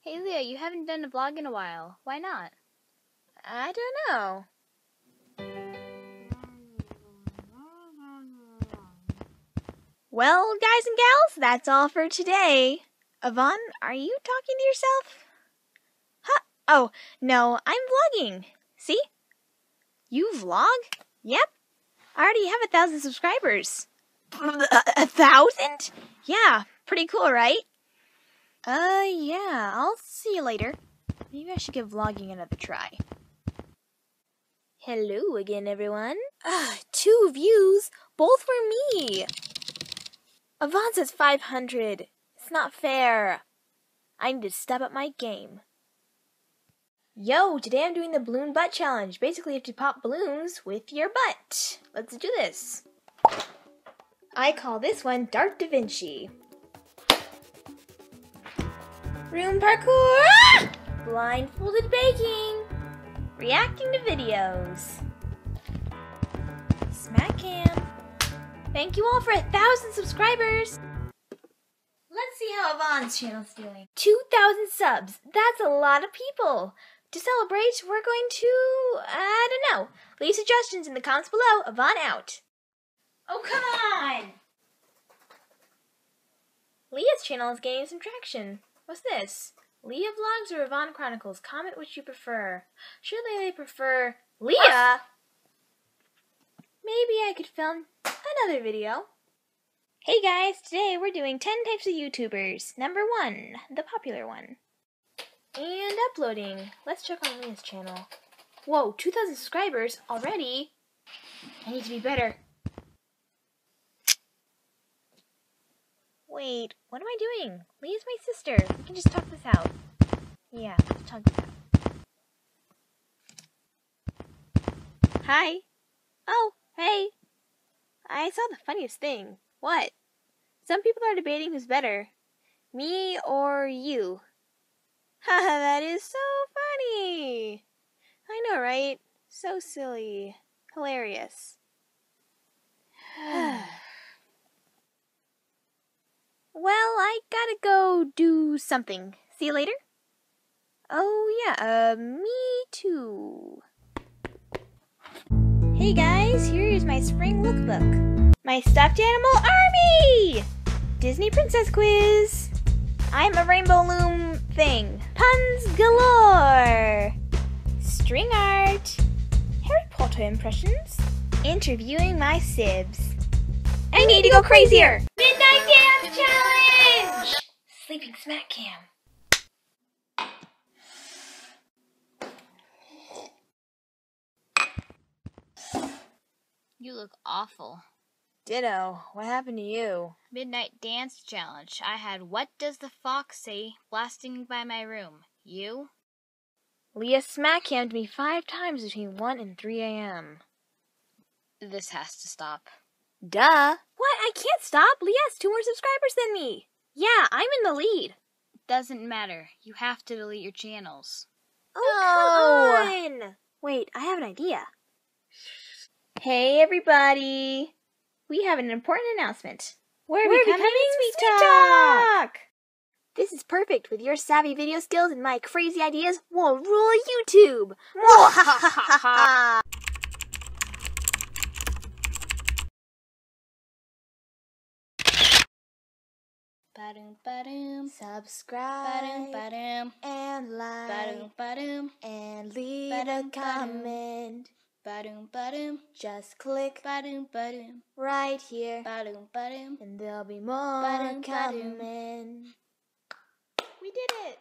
Hey Leah, you haven't done a vlog in a while. Why not? I don't know. Well, guys and gals, that's all for today. Yvonne, are you talking to yourself? Huh? Oh, no, I'm vlogging. See? You vlog? Yep. I already have a thousand subscribers. A thousand? Yeah, pretty cool, right? Uh, yeah, I'll see you later. Maybe I should give vlogging another try. Hello again, everyone. Ah, two views, both were me. Yvonne says 500. It's not fair. I need to step up my game. Yo, today I'm doing the balloon butt challenge. Basically, you have to pop balloons with your butt. Let's do this. I call this one Dark Da Vinci. Room parkour! Blindfolded baking. Reacting to videos. Smack cam. Thank you all for a thousand subscribers. Let's see how Yvonne's channel's doing. 2,000 subs. That's a lot of people. To celebrate, we're going to, I don't know. Leave suggestions in the comments below. Yvonne out. Oh, come on! Leah's channel is gaining some traction. What's this? Leah Vlogs or Yvonne Chronicles? Comment which you prefer. Surely they prefer Leah! Maybe I could film another video. Hey guys, today we're doing 10 types of YouTubers. Number 1, the popular one. And uploading. Let's check on Leah's channel. Whoa, 2,000 subscribers already? I need to be better. Wait, what am I doing? Leah's my sister. We can just talk this out. Yeah, talk this out. Hi. Oh, hey. I saw the funniest thing. What? Some people are debating who's better. Me or you. Haha, that is so funny. I know, right? So silly. Hilarious. well, I gotta do something. See you later. Oh, yeah, uh, me too. Hey guys, here's my spring lookbook. My stuffed animal army! Disney princess quiz. I'm a rainbow loom thing. Puns galore. String art. Harry Potter impressions. Interviewing my sibs. I need to go crazier! Midnight Dance Challenge! Sleeping Smack Cam. You look awful. Ditto. What happened to you? Midnight Dance Challenge. I had What Does the Fox Say blasting by my room. You? Leah smack cammed me five times between 1 and 3 a.m. This has to stop. Duh. What? I can't stop. Leah has two more subscribers than me. Yeah, I'm in the lead. Doesn't matter. You have to delete your channels. Oh, come on. Wait, I have an idea. Hey, everybody. We have an important announcement. We're, We're becoming, becoming Sweet Sweet Talk. Talk. This is perfect with your savvy video skills and my crazy ideas we'll rule YouTube. Ba-dum, ba-dum. Subscribe Ba-dum, ba-dum. and like Ba-dum, ba-dum. and leave Ba-dum, a comment. Ba-dum, ba-dum. Just click Ba-dum, ba-dum. right here Ba-dum, ba-dum. and there'll be more Ba-dum, ba-dum. coming. We did it!